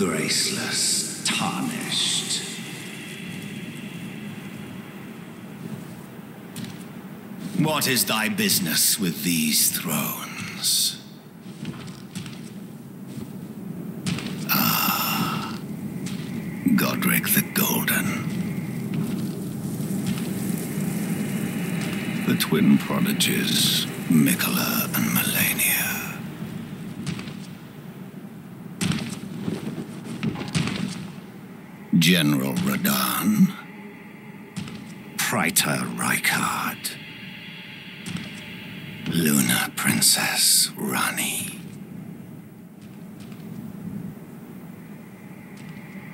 graceless, tarnished. What is thy business with these thrones? Ah, Godrick the Golden. The twin prodigies, Miquella and Malenia. General Radahn, Praetor Rykard. Lunar Princess Ranni,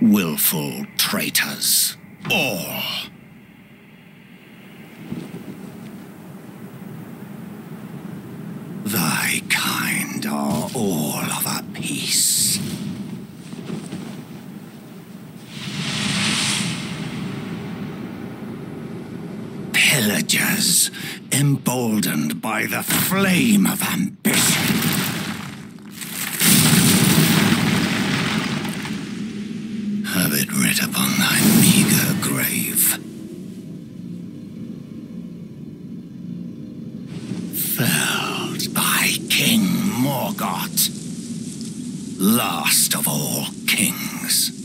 willful traitors, all. Thy kind are all of a piece. Pillagers, emboldened by the flame of ambition. Have it writ upon thy meager grave. Felled by King Morgott, last of all kings.